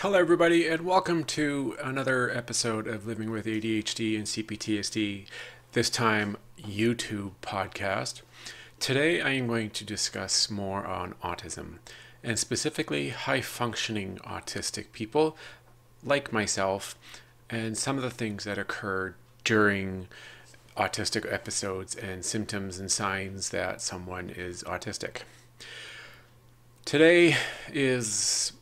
Hello, everybody, and welcome to another episode of Living with ADHD and CPTSD, this time YouTube podcast. Today, I am going to discuss more on autism and specifically high functioning autistic people like myself and some of the things that occur during autistic episodes and symptoms and signs that someone is autistic. Today is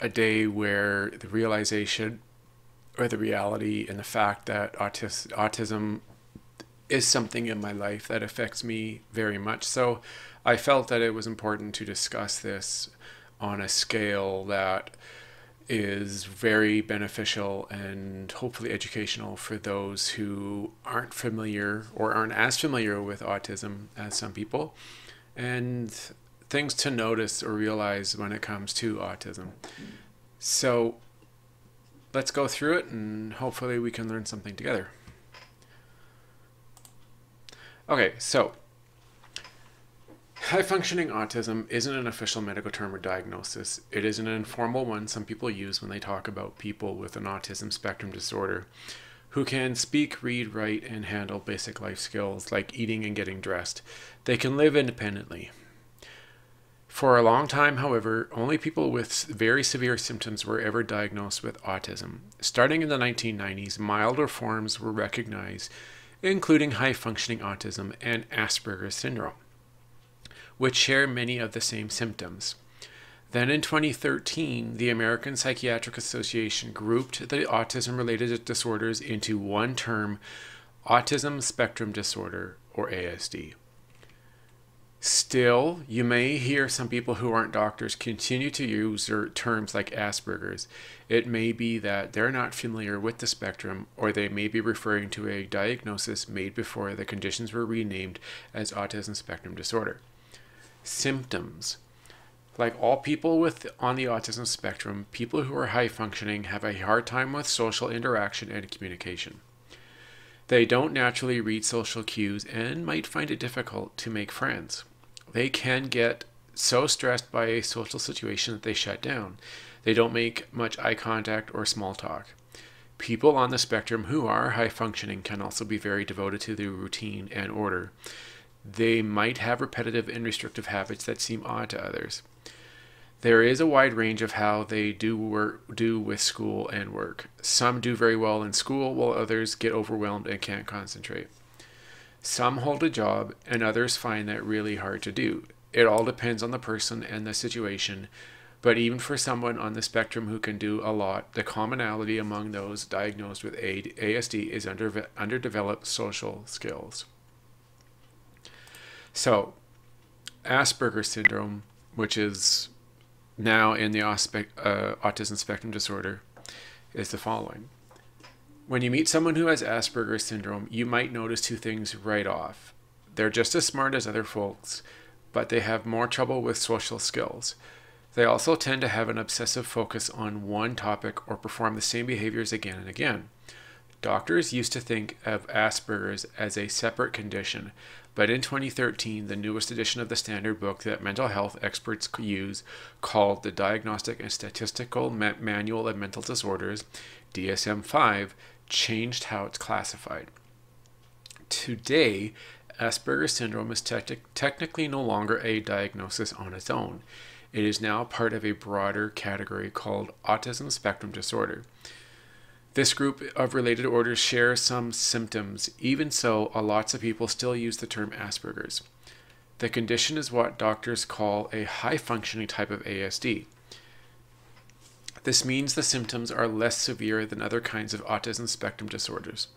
a day where the realization or the reality and the fact that autis- autism is something in my life that affects me very much. So I felt that it was important to discuss this on a scale that is very beneficial and hopefully educational for those who aren't familiar or aren't as familiar with autism as some people and things to notice or realize when it comes to autism. So let's go through it and hopefully we can learn something together. Okay, so high functioning autism isn't an official medical term or diagnosis. It is an informal one some people use when they talk about people with an autism spectrum disorder who can speak, read, write, and handle basic life skills like eating and getting dressed. They can live independently. For a long time, however, only people with very severe symptoms were ever diagnosed with autism. Starting in the 1990s, milder forms were recognized, including high functioning autism and Asperger's syndrome, which share many of the same symptoms. Then in 2013, the American Psychiatric Association grouped the autism related disorders into one term autism spectrum disorder, or ASD. Still, you may hear some people who aren't doctors continue to use terms like Asperger's. It may be that they're not familiar with the spectrum, or they may be referring to a diagnosis made before the conditions were renamed as autism spectrum disorder. Symptoms like all people with on the autism spectrum, people who are high functioning have a hard time with social interaction and communication. They don't naturally read social cues and might find it difficult to make friends they can get so stressed by a social situation that they shut down. They don't make much eye contact or small talk. People on the spectrum who are high functioning can also be very devoted to their routine and order. They might have repetitive and restrictive habits that seem odd to others. There is a wide range of how they do work do with school and work. Some do very well in school while others get overwhelmed and can't concentrate. Some hold a job, and others find that really hard to do. It all depends on the person and the situation, but even for someone on the spectrum who can do a lot, the commonality among those diagnosed with ASD is under, underdeveloped social skills. So, Asperger's syndrome, which is now in the uh, autism spectrum disorder, is the following. When you meet someone who has Asperger's syndrome, you might notice two things right off. They're just as smart as other folks, but they have more trouble with social skills. They also tend to have an obsessive focus on one topic or perform the same behaviors again and again. Doctors used to think of Asperger's as a separate condition, but in 2013, the newest edition of the standard book that mental health experts use, called the Diagnostic and Statistical Manual of Mental Disorders, DSM 5, changed how it's classified. Today, Asperger's syndrome is te- technically no longer a diagnosis on its own. It is now part of a broader category called autism spectrum disorder. This group of related orders share some symptoms. Even so, lots of people still use the term Asperger's. The condition is what doctors call a high functioning type of ASD. This means the symptoms are less severe than other kinds of autism spectrum disorders.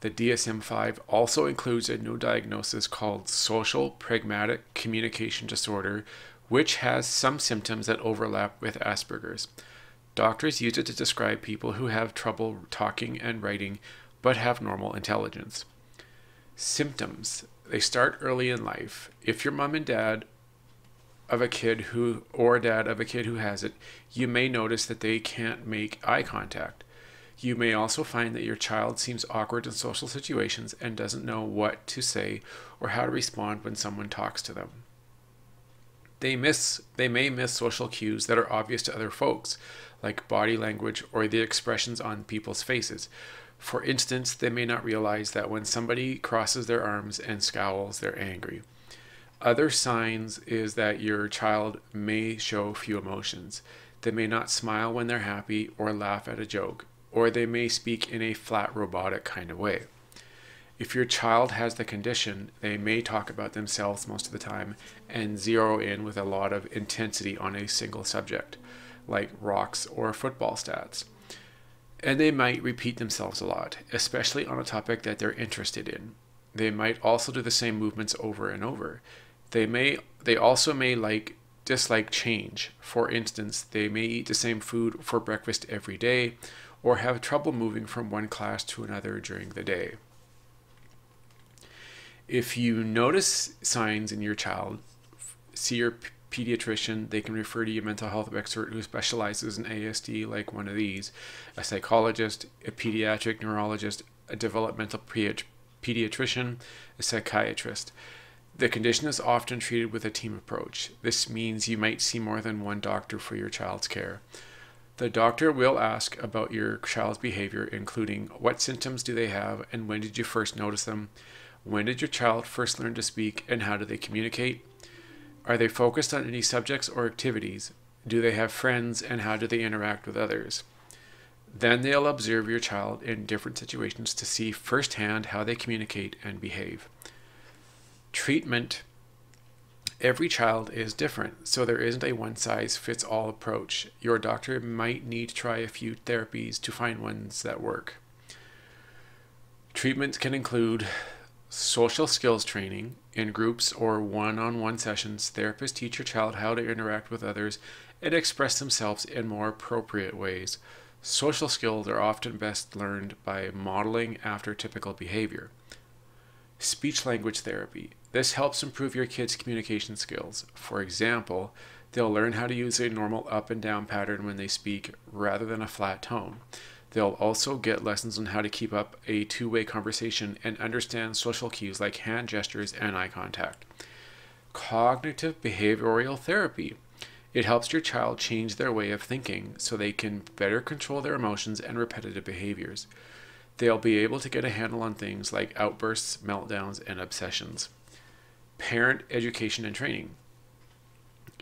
The DSM 5 also includes a new diagnosis called social pragmatic communication disorder, which has some symptoms that overlap with Asperger's. Doctors use it to describe people who have trouble talking and writing but have normal intelligence. Symptoms they start early in life. If your mom and dad of a kid who or dad of a kid who has it, you may notice that they can't make eye contact. You may also find that your child seems awkward in social situations and doesn't know what to say or how to respond when someone talks to them. They miss they may miss social cues that are obvious to other folks, like body language or the expressions on people's faces. For instance, they may not realize that when somebody crosses their arms and scowls, they're angry. Other signs is that your child may show few emotions. They may not smile when they're happy or laugh at a joke, or they may speak in a flat robotic kind of way. If your child has the condition, they may talk about themselves most of the time and zero in with a lot of intensity on a single subject, like rocks or football stats. And they might repeat themselves a lot, especially on a topic that they're interested in. They might also do the same movements over and over. They may they also may like dislike change. For instance, they may eat the same food for breakfast every day or have trouble moving from one class to another during the day. If you notice signs in your child, see your pediatrician. They can refer to your mental health expert who specializes in ASD, like one of these, a psychologist, a pediatric neurologist, a developmental pediatrician, a psychiatrist. The condition is often treated with a team approach. This means you might see more than one doctor for your child's care. The doctor will ask about your child's behavior, including what symptoms do they have and when did you first notice them, when did your child first learn to speak and how do they communicate? Are they focused on any subjects or activities? Do they have friends and how do they interact with others? Then they'll observe your child in different situations to see firsthand how they communicate and behave. Treatment every child is different, so there isn't a one size fits all approach. Your doctor might need to try a few therapies to find ones that work. Treatments can include social skills training in groups or one on one sessions. Therapists teach your child how to interact with others and express themselves in more appropriate ways. Social skills are often best learned by modeling after typical behavior. Speech language therapy. This helps improve your kids' communication skills. For example, they'll learn how to use a normal up and down pattern when they speak rather than a flat tone. They'll also get lessons on how to keep up a two way conversation and understand social cues like hand gestures and eye contact. Cognitive behavioral therapy. It helps your child change their way of thinking so they can better control their emotions and repetitive behaviors. They'll be able to get a handle on things like outbursts, meltdowns, and obsessions. Parent education and training.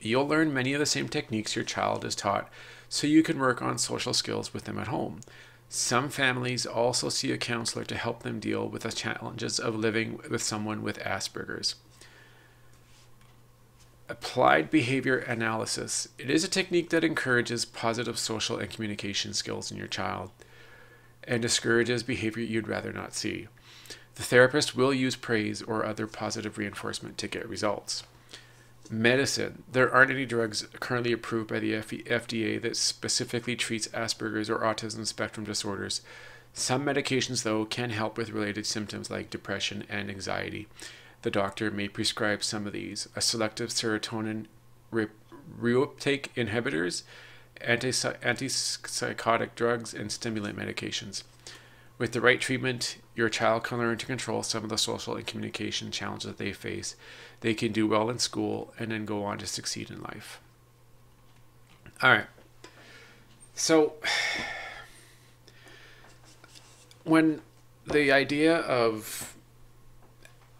You'll learn many of the same techniques your child is taught so you can work on social skills with them at home. Some families also see a counselor to help them deal with the challenges of living with someone with Asperger's. Applied behavior analysis. It is a technique that encourages positive social and communication skills in your child and discourages behavior you'd rather not see. The therapist will use praise or other positive reinforcement to get results medicine. There aren't any drugs currently approved by the FDA that specifically treats Asperger's or autism spectrum disorders. Some medications, though, can help with related symptoms like depression and anxiety. The doctor may prescribe some of these a selective serotonin re- reuptake inhibitors, anti- antipsychotic drugs, and stimulant medications. With the right treatment, your child can learn to control some of the social and communication challenges that they face. They can do well in school and then go on to succeed in life. All right. So, when the idea of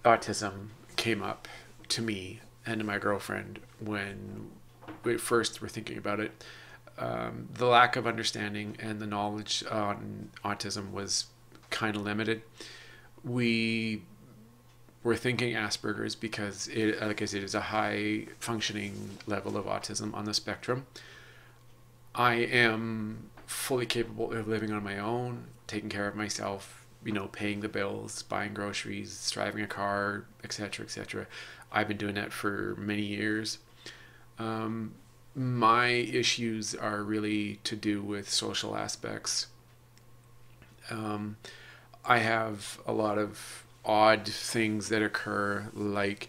autism came up to me and to my girlfriend when we first were thinking about it, um, the lack of understanding and the knowledge on autism was kind of limited. We were thinking Asperger's because it, like I said, is a high functioning level of autism on the spectrum. I am fully capable of living on my own, taking care of myself, you know, paying the bills, buying groceries, driving a car, etc., etc. I've been doing that for many years. Um, my issues are really to do with social aspects. Um, I have a lot of odd things that occur, like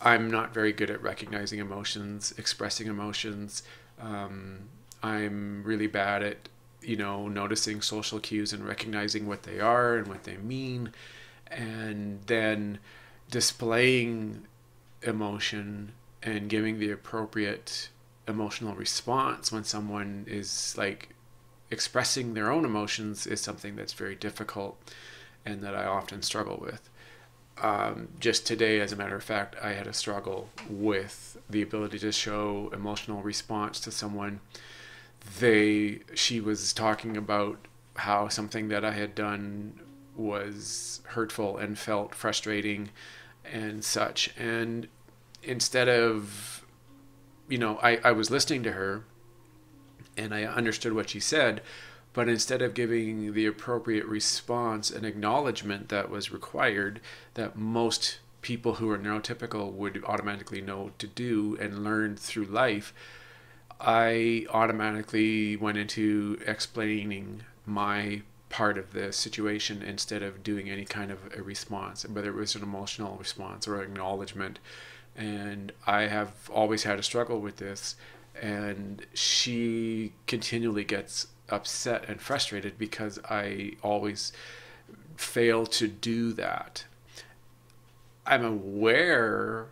I'm not very good at recognizing emotions, expressing emotions. Um, I'm really bad at, you know, noticing social cues and recognizing what they are and what they mean, and then displaying emotion and giving the appropriate emotional response when someone is like expressing their own emotions is something that's very difficult and that I often struggle with. Um, just today, as a matter of fact, I had a struggle with the ability to show emotional response to someone. They, she was talking about how something that I had done was hurtful and felt frustrating and such. And instead of, you know, I, I was listening to her and I understood what she said, but instead of giving the appropriate response and acknowledgement that was required, that most people who are neurotypical would automatically know to do and learn through life, I automatically went into explaining my part of the situation instead of doing any kind of a response, whether it was an emotional response or acknowledgement. And I have always had a struggle with this. And she continually gets upset and frustrated because I always fail to do that. I'm aware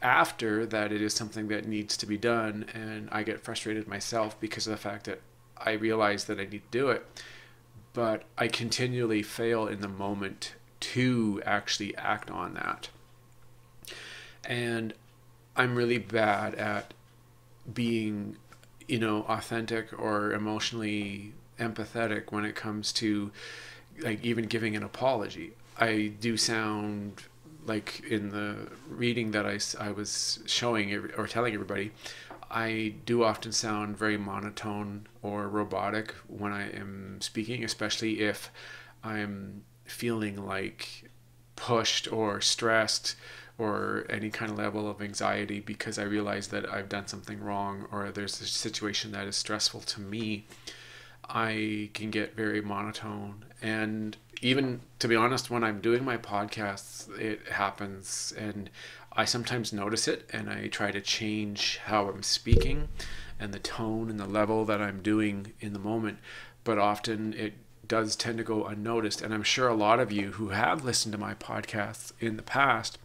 after that it is something that needs to be done, and I get frustrated myself because of the fact that I realize that I need to do it, but I continually fail in the moment to actually act on that. And I'm really bad at being you know authentic or emotionally empathetic when it comes to like even giving an apology. I do sound like in the reading that i, I was showing or telling everybody i do often sound very monotone or robotic when i am speaking especially if i'm feeling like pushed or stressed or any kind of level of anxiety because I realize that I've done something wrong or there's a situation that is stressful to me, I can get very monotone. And even to be honest, when I'm doing my podcasts, it happens and I sometimes notice it and I try to change how I'm speaking and the tone and the level that I'm doing in the moment. But often it does tend to go unnoticed. And I'm sure a lot of you who have listened to my podcasts in the past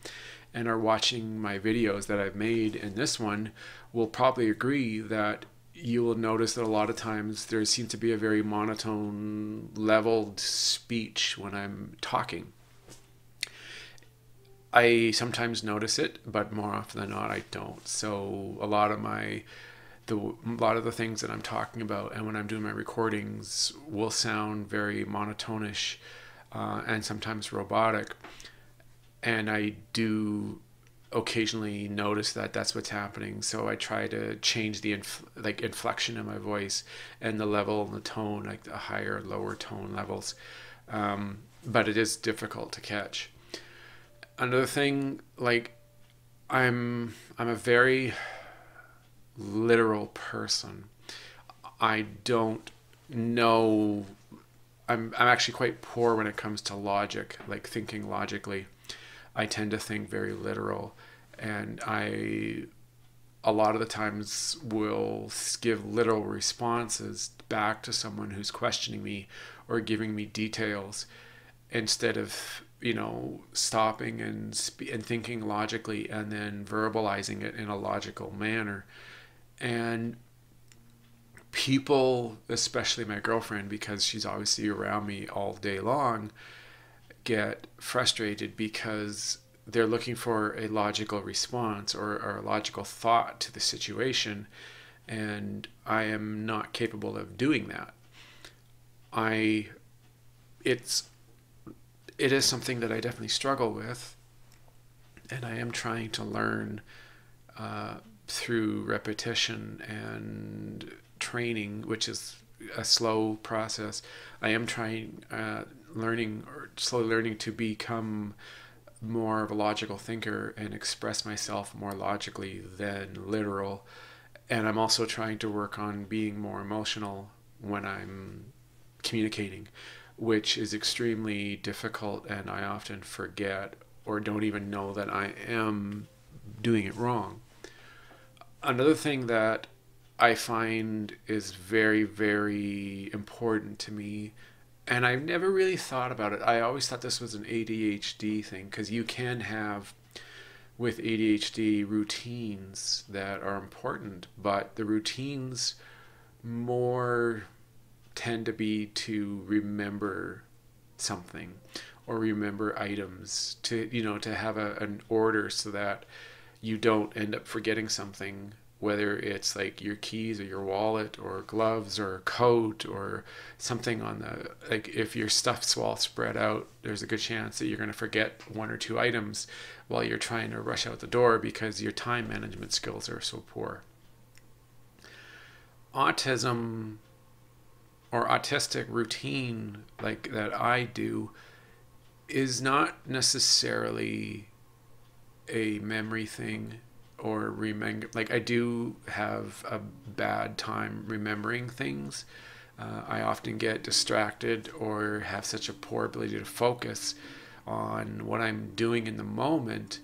and are watching my videos that I've made in this one will probably agree that you will notice that a lot of times there seems to be a very monotone, leveled speech when I'm talking. I sometimes notice it, but more often than not, I don't. So a lot of my the a lot of the things that I'm talking about, and when I'm doing my recordings, will sound very monotonish uh, and sometimes robotic and I do occasionally notice that that's what's happening. So i try to change the inf- like inflection in my voice and the level and the tone like the higher lower tone levels. Um, but it is difficult to catch. Another thing like i'm i'm a very literal person. I don't know i'm i'm actually quite poor when it comes to logic like thinking logically I tend to think very literal, and I a lot of the times will give literal responses back to someone who's questioning me or giving me details instead of you know stopping and and thinking logically and then verbalizing it in a logical manner. And people especially my girlfriend because she's obviously around me all day long get frustrated because they're looking for a logical response or, or, a logical thought to the situation, and I am not capable of doing that. I, it's, it is something that I definitely struggle with, and I am trying to learn uh, through repetition and training, which is a slow process. I am trying uh, learning or slowly learning to become more of a logical thinker and express myself more logically than literal. And I'm also trying to work on being more emotional when I'm communicating, which is extremely difficult and I often forget or don't even know that I am doing it wrong. Another thing that I find is very, very important to me and I've never really thought about it. I always thought this was an ADHD thing because you can have with ADHD routines that are important, but the routines more tend to be to remember something or remember items to you know to have a, an order so that you don't end up forgetting something whether it's like your keys or your wallet or gloves or a coat or something on the like if your stuff's all spread out there's a good chance that you're going to forget one or two items while you're trying to rush out the door because your time management skills are so poor. Autism or autistic routine like that I do is not necessarily a memory thing or remember like I do have a bad time remembering things. Uh, I often get distracted or have such a poor ability to focus on what I'm doing in the moment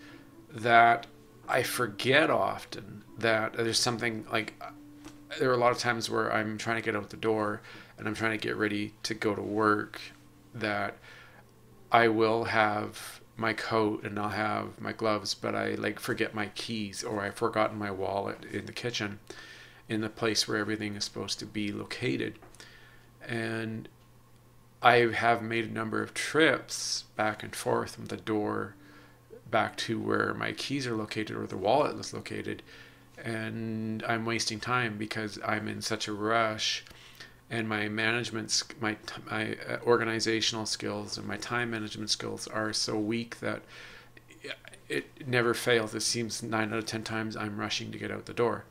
that I forget often that there's something like there are a lot of times where I'm trying to get out the door and I'm trying to get ready to go to work that I will have my coat and I'll have my gloves, but I like forget my keys or I've forgotten my wallet in the kitchen in the place where everything is supposed to be located. And I have made a number of trips back and forth from the door back to where my keys are located or the wallet is located. And I'm wasting time because I'm in such a rush and my management my my uh, organizational skills and my time management skills are so weak that it never fails. It seems 9 out of 10 times I'm rushing to get out the door.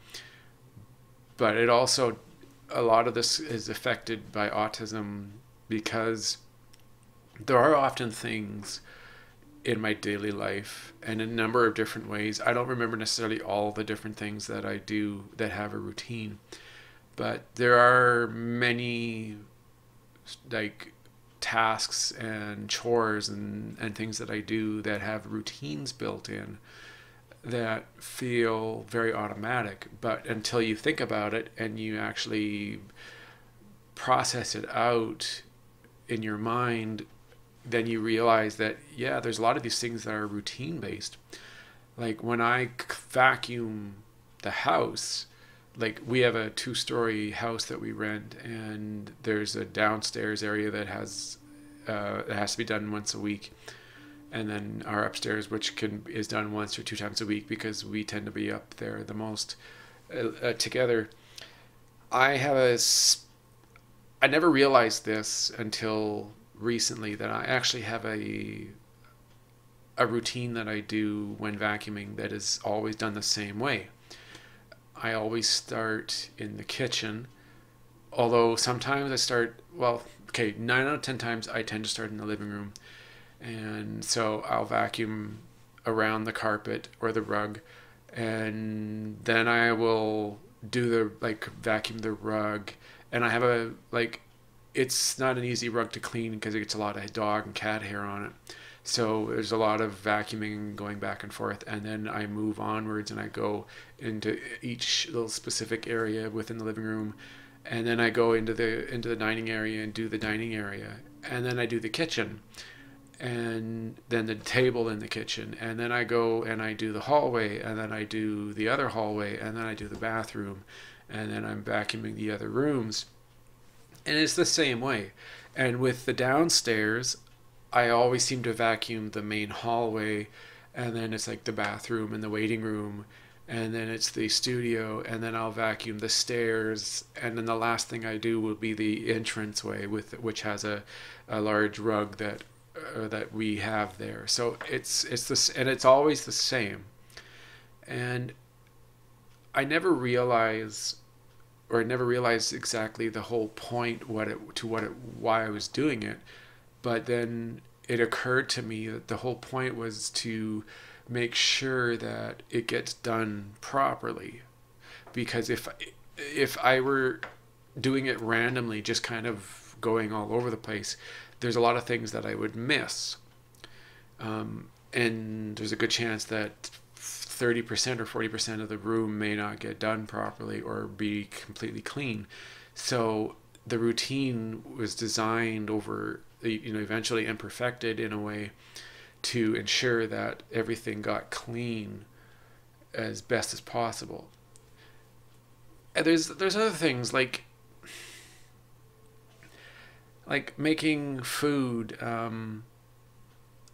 But it also a lot of this is affected by autism because there are often things in my daily life and a number of different ways. I don't remember necessarily all the different things that I do that have a routine, but there are many like tasks and chores and, and things that I do that have routines built in that feel very automatic. But until you think about it and you actually process it out in your mind, then you realize that, yeah, there's a lot of these things that are routine based. Like when I vacuum the house, like we have a two story house that we rent and there's a downstairs area that has uh, it has to be done once a week. And then our upstairs which can is done once or two times a week because we tend to be up there the most uh, uh, together. I have a i never realized this until recently that i actually have a a routine that i do when vacuuming that is always done the same way I always start in the kitchen. Although sometimes I start, well, okay, nine out of 10 times I tend to start in the living room. And so I'll vacuum around the carpet or the rug. And then I will do the, like, vacuum the rug. And I have a, like, it's not an easy rug to clean because it gets a lot of dog and cat hair on it. So there's a lot of vacuuming going back and forth, and then I move onwards and I go into each little specific area within the living room, and then I go into the into the dining area and do the dining area, and then I do the kitchen, and then the table in the kitchen, and then I go and I do the hallway, and then I do the other hallway, and then I do the bathroom, and then I'm vacuuming the other rooms, and it's the same way. And with the downstairs, I always seem to vacuum the main hallway, and then it's like the bathroom and the waiting room, and then it's the studio, and then I'll vacuum the stairs, and then the last thing I do will be the entranceway with which has a, a large rug that uh, that we have there. So it's it's this, and it's always the same, and I never realize or I never realized exactly the whole point what it to what it why I was doing it but then it occurred to me that the whole point was to make sure that it gets done properly. Because if if I were doing it randomly just kind of going all over the place there's a lot of things that I would miss. Um, and there's a good chance that 30% or 40% of the room may not get done properly or be completely clean. So the routine was designed over you know eventually and perfected in a way to ensure that everything got clean as best as possible. And there's there's other things like like making food. Um,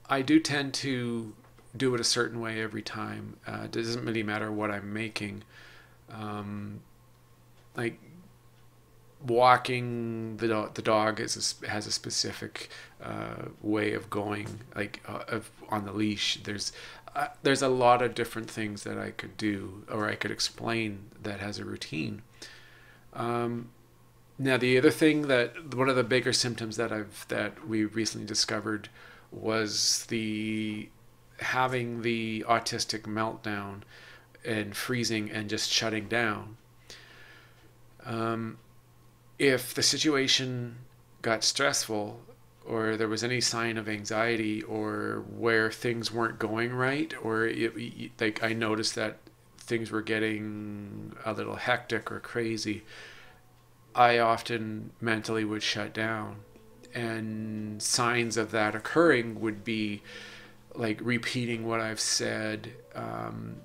I do tend to do it a certain way every time. Uh, it doesn't really matter what I'm making. Um, like walking the dog, the dog is a, has a specific uh, way of going like uh, of, on the leash. There's uh, there's a lot of different things that I could do or I could explain that has a routine. Um, now the other thing that one of the bigger symptoms that I've that we recently discovered was the having the autistic meltdown and freezing and just shutting down. Um, if the situation got stressful or there was any sign of anxiety or where things weren't going right or it, like i noticed that things were getting a little hectic or crazy i often mentally would shut down. And signs of that occurring would be like repeating what i've said um,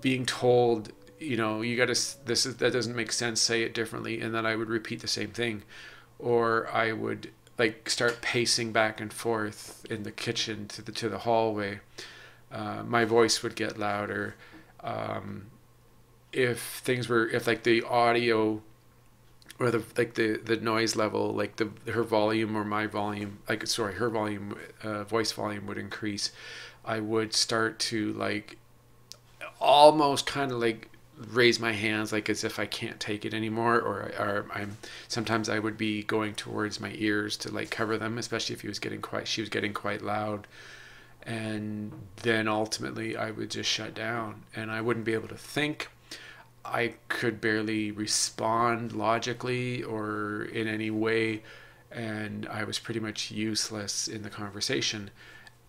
being told you know, you got to this is that doesn't make sense. Say it differently, and then I would repeat the same thing, or I would like start pacing back and forth in the kitchen to the to the hallway. Uh, my voice would get louder. Um, if things were if like the audio or the like the the noise level like the her volume or my volume like sorry her volume uh, voice volume would increase i would start to like almost kind of like raise my hands like as if I can't take it anymore or, or I'm sometimes I would be going towards my ears to like cover them especially if he was getting quite she was getting quite loud. And then ultimately I would just shut down and I wouldn't be able to think. I could barely respond logically or in any way and I was pretty much useless in the conversation.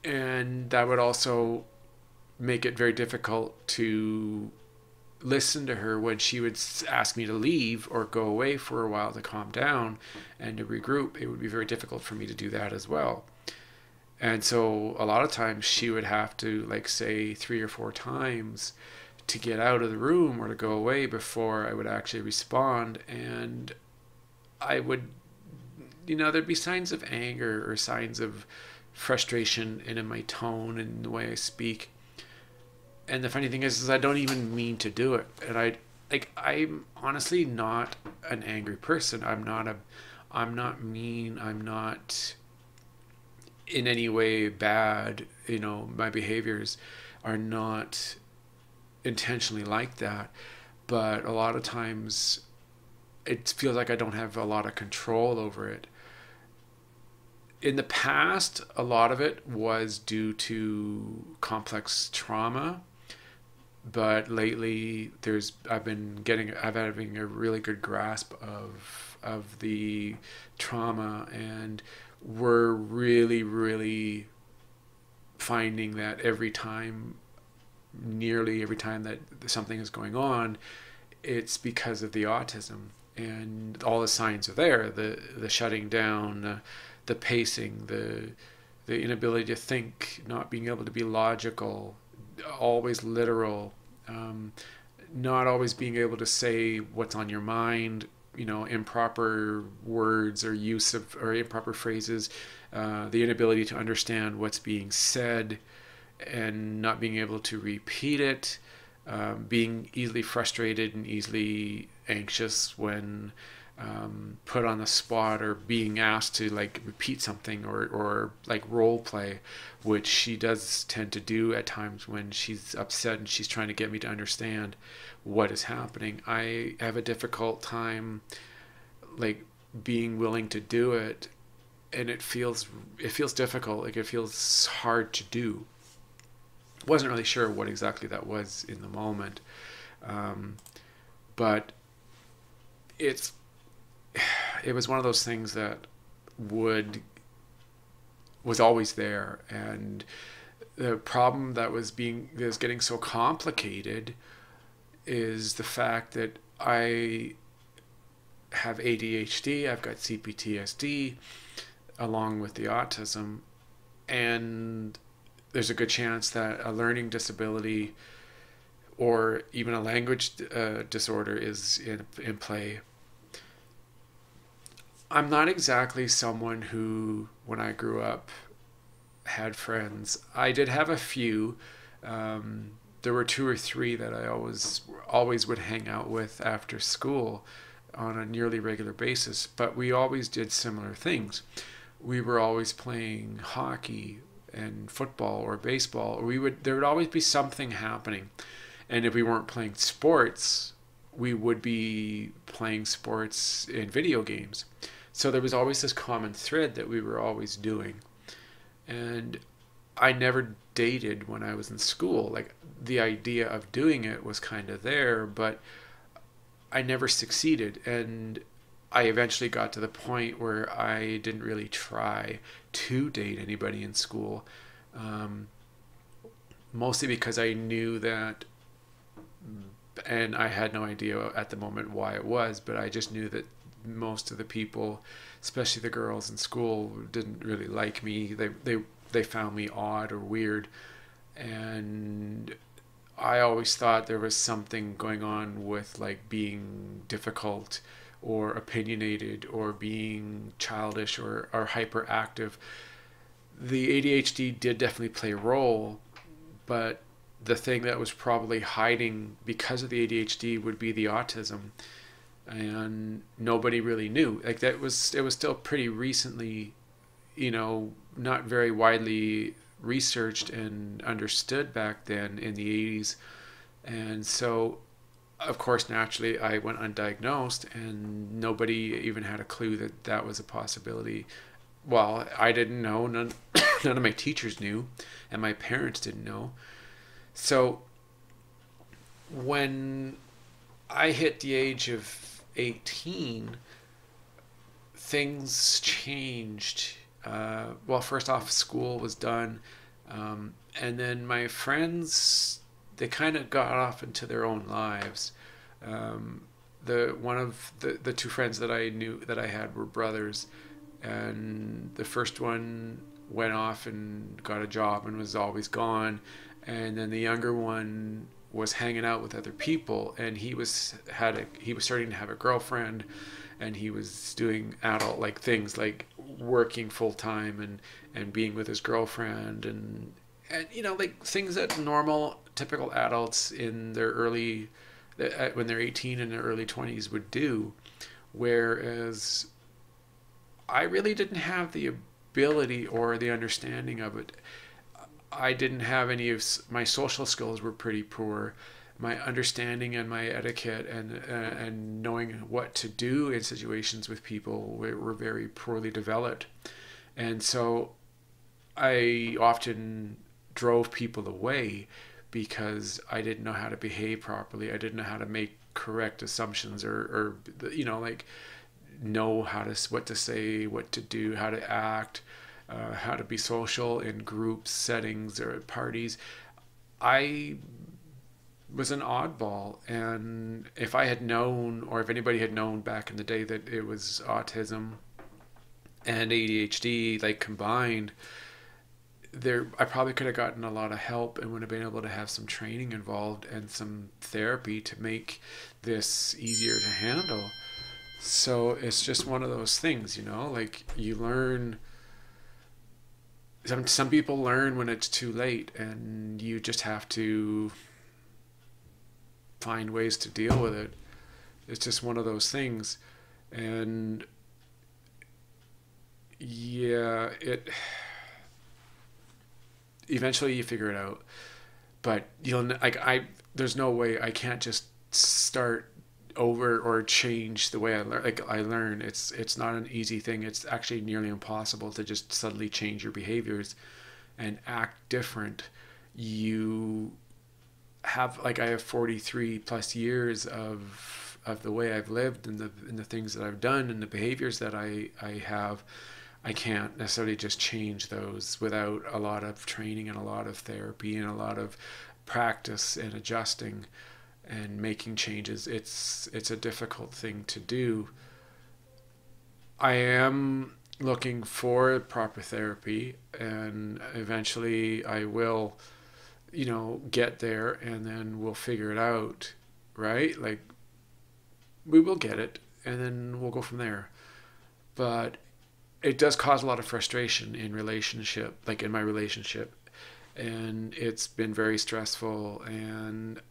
And that would also make it very difficult to listen to her when she would ask me to leave or go away for a while to calm down and to regroup, it would be very difficult for me to do that as well. And so a lot of times she would have to like say three or four times to get out of the room or to go away before I would actually respond and I would you know there'd be signs of anger or signs of frustration in, in my tone and the way I speak and the funny thing is, is I don't even mean to do it, and I like I'm honestly not an angry person. I'm not a, I'm not mean. I'm not in any way bad. You know, my behaviors are not intentionally like that, but a lot of times it feels like I don't have a lot of control over it. In the past, a lot of it was due to complex trauma but lately there's I've been getting I've having a really good grasp of of the trauma and we're really really finding that every time nearly every time that something is going on it's because of the autism. And all the signs are there the the shutting down uh, the pacing the the inability to think not being able to be logical always literal, um, not always being able to say what's on your mind, you know, improper words or use of or improper phrases, uh, the inability to understand what's being said, and not being able to repeat it, um, being easily frustrated and easily anxious when um, put on the spot or being asked to like repeat something or, or like role play, which she does tend to do at times when she's upset and she's trying to get me to understand what is happening. I have a difficult time like being willing to do it and it feels it feels difficult like it feels hard to do wasn't really sure what exactly that was in the moment um, but it's it was one of those things that would was always there and the problem that was being that was getting so complicated is the fact that I have ADHD, I've got CPTSD along with the autism and there's a good chance that a learning disability or even a language uh, disorder is in, in play. I'm not exactly someone who, when I grew up, had friends. I did have a few. Um, there were two or three that I always always would hang out with after school on a nearly regular basis, but we always did similar things. We were always playing hockey and football or baseball, we would there would always be something happening. And if we weren't playing sports, we would be playing sports in video games. So there was always this common thread that we were always doing. And I never dated when I was in school. Like the idea of doing it was kind of there, but I never succeeded. And I eventually got to the point where I didn't really try to date anybody in school. Um, mostly because I knew that and I had no idea at the moment why it was, but I just knew that most of the people, especially the girls in school, didn't really like me. They they they found me odd or weird, and I always thought there was something going on with like being difficult or opinionated or being childish or, or hyperactive. The ADHD did definitely play a role, but the thing that was probably hiding because of the ADHD would be the autism and nobody really knew. Like that was it was still pretty recently you know not very widely researched and understood back then in the 80s and so of course naturally I went undiagnosed and nobody even had a clue that that was a possibility. Well I didn't know. None none of my teachers knew and my parents didn't know. So when I hit the age of 18, things changed. Uh, well, first off, school was done. Um, and then my friends, they kind of got off into their own lives. Um, the one of the, the two friends that I knew that I had were brothers, and the first one went off and got a job and was always gone and then the younger one was hanging out with other people and he was had a he was starting to have a girlfriend and he was doing adult like things like working full time and and being with his girlfriend and and you know like things that normal typical adults in their early uh, when they're 18 and their early 20s would do whereas I really didn't have the ability or the understanding of it I didn't have any of my social skills were pretty poor. My understanding and my etiquette and uh, and knowing what to do in situations with people were, were very poorly developed, and so I often drove people away because I didn't know how to behave properly. I didn't know how to make correct assumptions or, or you know like know how to what to say, what to do, how to act uh, how to be social in groups, settings, or at parties. I was an oddball, and if I had known, or if anybody had known back in the day that it was autism and ADHD like combined, there I probably could have gotten a lot of help and would have been able to have some training involved and some therapy to make this easier to handle. So it's just one of those things, you know, like you learn some some people learn when it's too late and you just have to find ways to deal with it. It's just one of those things. And yeah it eventually you figure it out. But you'll like i there's no way i can't just start over or change the way I learn. Like I learn, it's it's not an easy thing. It's actually nearly impossible to just suddenly change your behaviors and act different. You have like I have 43 plus years of of the way I've lived and the and the things that I've done and the behaviors that I I have. I can't necessarily just change those without a lot of training and a lot of therapy and a lot of practice and adjusting and making changes it's it's a difficult thing to do i am looking for proper therapy, and eventually I will, you know, get there, and then we'll figure it out, right? Like, we will get it, and then we'll go from there. But it does cause a lot of frustration in relationship, like in my relationship, and it's been very stressful, and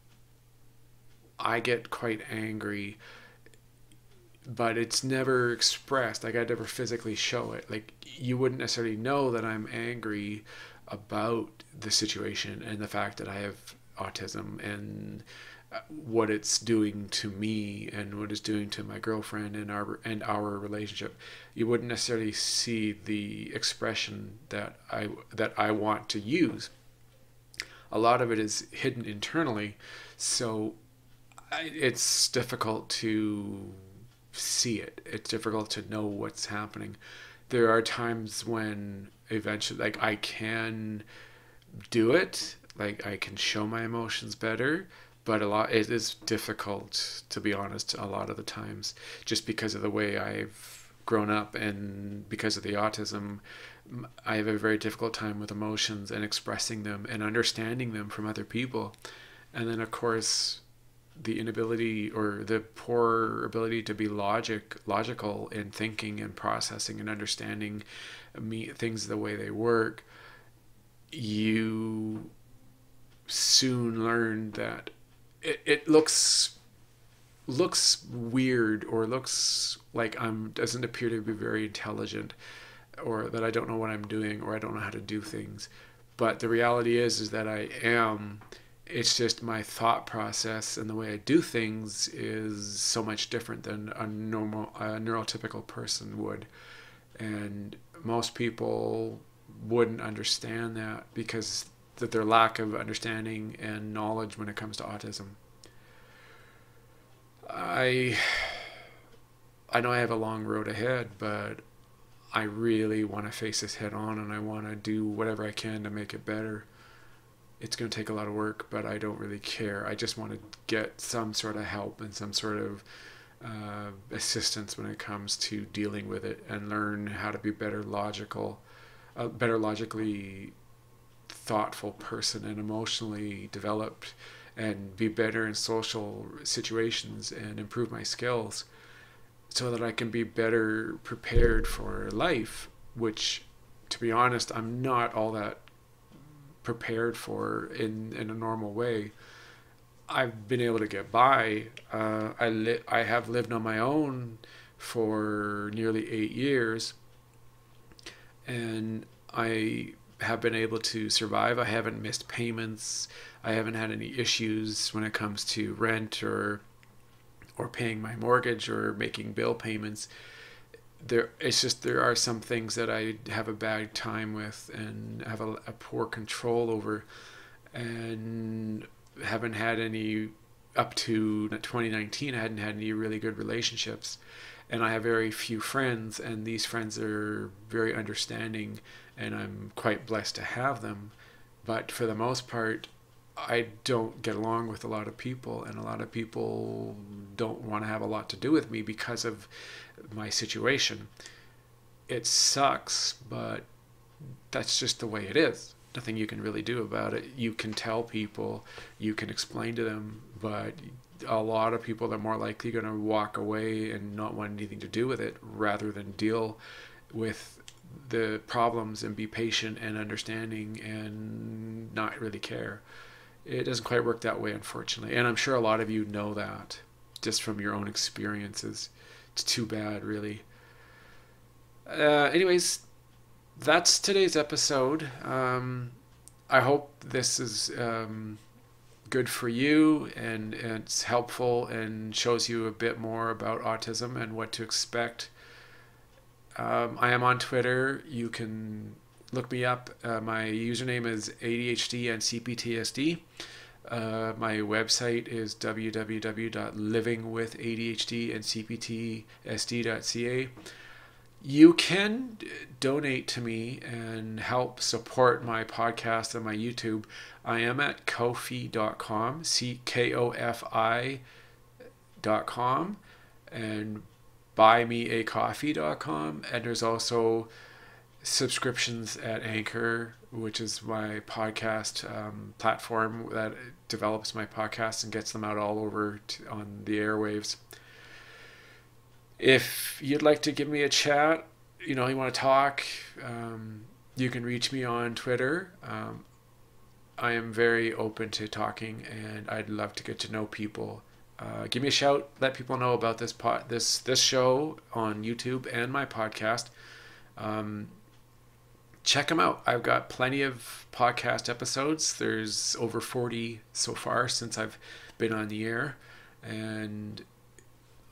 I get quite angry but it's never expressed. Like I never physically show it. Like you wouldn't necessarily know that I'm angry about the situation and the fact that I have autism and uh, what it's doing to me and what it's doing to my girlfriend and our and our relationship. You wouldn't necessarily see the expression that I that I want to use. A lot of it is hidden internally, so it's difficult to see it. It's difficult to know what's happening. There are times when eventually, like, I can do it, like, I can show my emotions better, but a lot, it is difficult, to be honest, a lot of the times, just because of the way I've grown up and because of the autism. I have a very difficult time with emotions and expressing them and understanding them from other people. And then, of course, the inability or the poor ability to be logic logical in thinking and processing and understanding me things the way they work you soon learn that it, it looks looks weird or looks like I'm doesn't appear to be very intelligent or that I don't know what I'm doing or I don't know how to do things. But the reality is is that I am it's just my thought process and the way I do things is so much different than a normal a neurotypical person would. And most people wouldn't understand that because that their lack of understanding and knowledge when it comes to autism. I I know I have a long road ahead but I really want to face this head on and I want to do whatever I can to make it better it's going to take a lot of work, but I don't really care. I just want to get some sort of help and some sort of uh, assistance when it comes to dealing with it and learn how to be better logical, a better logically thoughtful person and emotionally developed and be better in social situations and improve my skills so that I can be better prepared for life, which to be honest, I'm not all that prepared for in in a normal way. I've been able to get by. Uh, I li- I have lived on my own for nearly eight years, and I have been able to survive. I haven't missed payments. I haven't had any issues when it comes to rent or or paying my mortgage or making bill payments there it's just there are some things that I have a bad time with and have a, a poor control over and haven't had any up to 2019 I hadn't had any really good relationships. And I have very few friends and these friends are very understanding and I'm quite blessed to have them. But for the most part I don't get along with a lot of people, and a lot of people don't want to have a lot to do with me because of my situation. It sucks, but that's just the way it is. Nothing you can really do about it. You can tell people, you can explain to them, but a lot of people are more likely going to walk away and not want anything to do with it rather than deal with the problems and be patient and understanding and not really care. It doesn't quite work that way, unfortunately. And I'm sure a lot of you know that just from your own experiences. It's too bad, really. Uh, anyways, that's today's episode. Um, I hope this is um, good for you and, and it's helpful and shows you a bit more about autism and what to expect. Um, I am on Twitter. You can look me up. Uh, my username is ADHD and CPTSD. Uh, my website is www.livingwithadhdandcptsd.ca. You can donate to me and help support my podcast and my YouTube. I am at kofi.com, C K O F I.com, and buymeacoffee.com and there's also subscriptions at Anchor, which is my podcast um, platform that develops my podcasts and gets them out all over to, on the airwaves. If you'd like to give me a chat, you know, you want to talk, um, you can reach me on Twitter. Um, I am very open to talking, and I'd love to get to know people. Uh, give me a shout. Let people know about this pot, this this show on YouTube and my podcast. Um, check them out. I've got plenty of podcast episodes. There's over 40 so far since I've been on the air and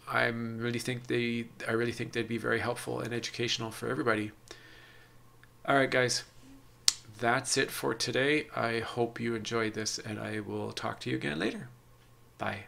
I really think they I really think they'd be very helpful and educational for everybody. All right guys. That's it for today. I hope you enjoyed this and I will talk to you again later. Bye.